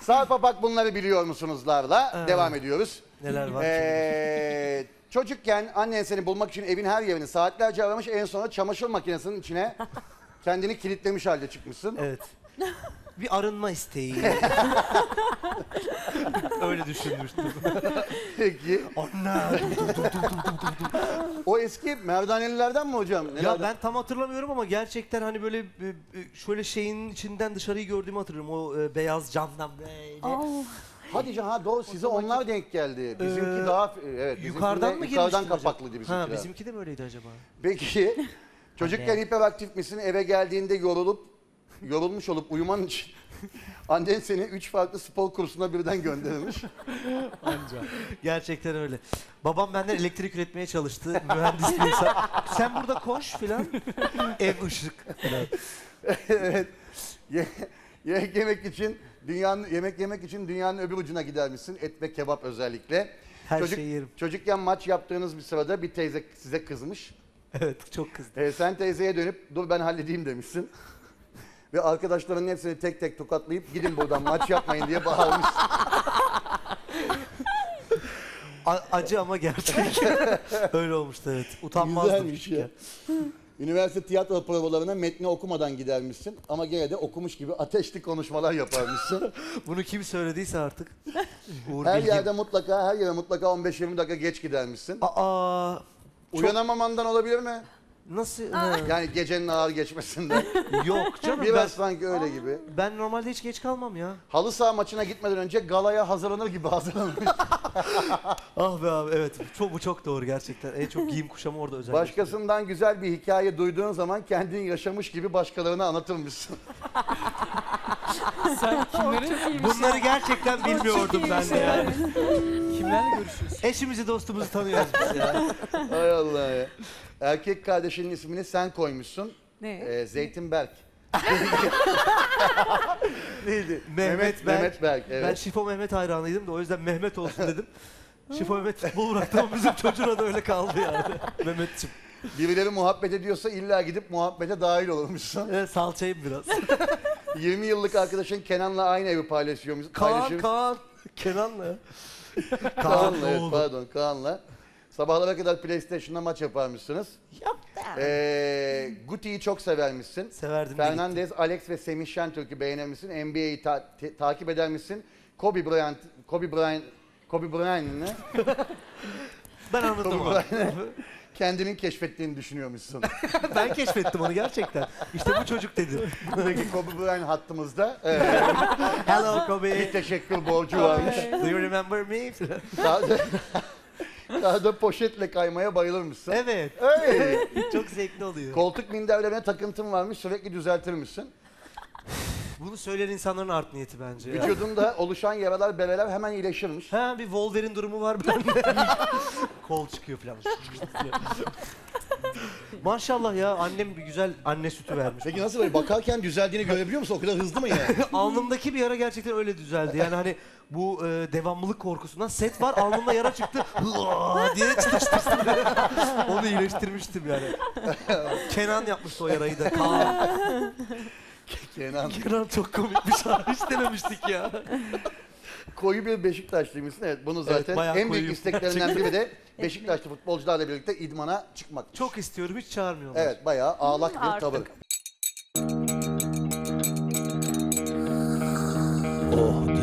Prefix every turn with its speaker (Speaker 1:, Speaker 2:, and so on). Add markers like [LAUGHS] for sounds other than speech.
Speaker 1: Sarpa bak bunları biliyor musunuzlarla devam ediyoruz.
Speaker 2: Neler var?
Speaker 1: Ee, çocukken annen seni bulmak için evin her yerini saatlerce aramış. En sonunda çamaşır makinesinin içine kendini kilitlemiş halde çıkmışsın.
Speaker 2: Evet. Bir arınma isteği. Öyle düşünmüştüm.
Speaker 1: Peki.
Speaker 2: Anne. [LAUGHS]
Speaker 1: O eski merdanelilerden mi hocam?
Speaker 2: Ya
Speaker 1: Nelerden?
Speaker 2: ben tam hatırlamıyorum ama gerçekten hani böyle e, e, şöyle şeyin içinden dışarıyı gördüğümü hatırlıyorum. O e, beyaz camdan böyle.
Speaker 3: Oh,
Speaker 1: Hadi canım ha doğru size onlar denk geldi. Bizimki
Speaker 2: Ee,
Speaker 1: daha evet bizimkinde
Speaker 2: Yukarıdan mı
Speaker 1: yukarıdan
Speaker 2: girmiştin hocam?
Speaker 1: kapaklıydı bizimkiler.
Speaker 2: Ha bizimki de mi öyleydi acaba?
Speaker 1: Peki [LAUGHS] çocukken hiperaktif misin? Eve geldiğinde yorulup yorulmuş olup uyuman için [LAUGHS] annen seni üç farklı spor kursuna birden göndermiş. [LAUGHS]
Speaker 2: Gerçekten öyle. Babam benden elektrik üretmeye çalıştı. Mühendis bir insan. [LAUGHS] Sen burada koş filan. Ev ışık filan.
Speaker 1: evet. Ye- yemek yemek için dünyanın yemek yemek için dünyanın öbür ucuna gidermişsin. Et ve kebap özellikle.
Speaker 2: Her şeyi yerim.
Speaker 1: Çocukken maç yaptığınız bir sırada bir teyze size kızmış.
Speaker 2: Evet çok kızdım.
Speaker 1: Ee, sen teyzeye dönüp dur ben halledeyim demişsin. Ve arkadaşlarının hepsini tek tek tokatlayıp gidin buradan maç yapmayın diye bağırmışsın.
Speaker 2: A- acı ama gerçek. [LAUGHS] öyle olmuştu evet. Utanmazdım
Speaker 1: Güzelmiş ya.
Speaker 2: küçükken.
Speaker 1: Üniversite tiyatro provalarına metni okumadan gidermişsin ama gene de okumuş gibi ateşli konuşmalar yaparmışsın. [LAUGHS]
Speaker 2: Bunu kim söylediyse artık. [LAUGHS] Uğur
Speaker 1: her
Speaker 2: Bilgin.
Speaker 1: yerde mutlaka her yere mutlaka 15-20 dakika geç gidermişsin.
Speaker 2: Aa,
Speaker 1: Uyanamamandan olabilir mi?
Speaker 2: Nasıl? Ha,
Speaker 1: Yani gecenin ağır geçmesinden. [LAUGHS]
Speaker 2: Yok canım ben,
Speaker 1: Biraz sanki öyle gibi.
Speaker 2: ben normalde hiç geç kalmam ya.
Speaker 1: Halı saha maçına gitmeden önce galaya hazırlanır gibi hazırlanmış. [LAUGHS] [LAUGHS]
Speaker 2: Ah be abi evet çok, bu çok doğru gerçekten. En çok giyim kuşamı orada özellikle.
Speaker 1: Başkasından güzel bir hikaye duyduğun zaman kendin yaşamış gibi başkalarına anlatırmışsın.
Speaker 4: Sen kimlerin
Speaker 2: Bunları gerçekten bilmiyordum ben de yani. [LAUGHS]
Speaker 4: kimlerle görüşüyorsun?
Speaker 2: Eşimizi dostumuzu tanıyoruz biz ya.
Speaker 1: Hay Allah ya. Erkek kardeşinin ismini sen koymuşsun.
Speaker 3: ne?
Speaker 1: Ee, Zeytinberk. Neydi?
Speaker 2: Mehmet Berk.
Speaker 1: Mehmet Berk. Evet.
Speaker 2: Ben Şifo Mehmet hayranıydım da o yüzden Mehmet olsun dedim. Şifo Mehmet futbol bıraktı ama bizim çocuğuna da öyle kaldı yani. [LAUGHS] Mehmetçim.
Speaker 1: Birileri muhabbet ediyorsa illa gidip muhabbete dahil olurmuşsun.
Speaker 2: Evet, salçayım biraz. [LAUGHS]
Speaker 1: 20 yıllık arkadaşın Kenan'la aynı evi paylaşıyormuş.
Speaker 2: Kaan,
Speaker 1: paylaşıyormuş.
Speaker 2: Kaan. Kenan'la.
Speaker 1: Kaan'la evet, pardon Kaan'la. Sabahlara kadar PlayStation'da maç yaparmışsınız.
Speaker 2: Yap
Speaker 1: Ee, Guti'yi çok severmişsin.
Speaker 2: Severdim de
Speaker 1: Fernandez, Alex ve Semih Şentürk'ü beğenirmişsin. NBA'yi ta- te- takip edermişsin. Kobe Bryant, Kobe Bryant, Kobe Bryant'ını [LAUGHS]
Speaker 2: Ben anladım.
Speaker 1: Bryant'ı kendinin keşfettiğini düşünüyormuşsun. [LAUGHS]
Speaker 2: ben keşfettim onu gerçekten. İşte bu çocuk dedim.
Speaker 1: Peki Kobe Bryant hattımızda. Ee,
Speaker 2: Hello
Speaker 1: bir
Speaker 2: Kobe.
Speaker 1: teşekkür borcu varmış.
Speaker 2: Do you remember me? [LAUGHS] [LAUGHS]
Speaker 1: Sağda, sağda poşetle kaymaya bayılırmışsın.
Speaker 2: evet.
Speaker 1: Hey!
Speaker 2: Çok zevkli oluyor.
Speaker 1: Koltuk minderlerine takıntın varmış sürekli düzeltirmişsin.
Speaker 2: Bunu söyleyen insanların art niyeti bence. ya.
Speaker 1: Vücudunda oluşan yaralar, bebeler hemen iyileşirmiş.
Speaker 2: Ha bir Wolverine durumu var bende. [LAUGHS] Kol çıkıyor falan. [LAUGHS] Maşallah ya annem bir güzel anne sütü vermiş.
Speaker 1: Peki nasıl böyle bakarken düzeldiğini görebiliyor musun? O kadar hızlı mı yani? [LAUGHS]
Speaker 2: Alnımdaki bir yara gerçekten öyle düzeldi. Yani hani bu e, devamlılık korkusundan set var alnımda yara çıktı Hıa diye çıtıştırdım. [LAUGHS] Onu iyileştirmiştim yani. [LAUGHS] Kenan yapmıştı o yarayı da. Kaan.
Speaker 1: Kenan.
Speaker 2: Kenan çok komikmiş abi hiç denemiştik ya.
Speaker 1: Koyu bir Beşiktaşlıymışsın. Evet bunu zaten
Speaker 2: bayağı
Speaker 1: en büyük
Speaker 2: koyuyum.
Speaker 1: isteklerinden biri de [LAUGHS] Beşiktaşlı futbolcularla birlikte idmana çıkmak.
Speaker 2: Çok istiyorum hiç çağırmıyorlar.
Speaker 1: Evet bayağı ağlak bir
Speaker 3: Artık.
Speaker 1: tavır.
Speaker 5: Oh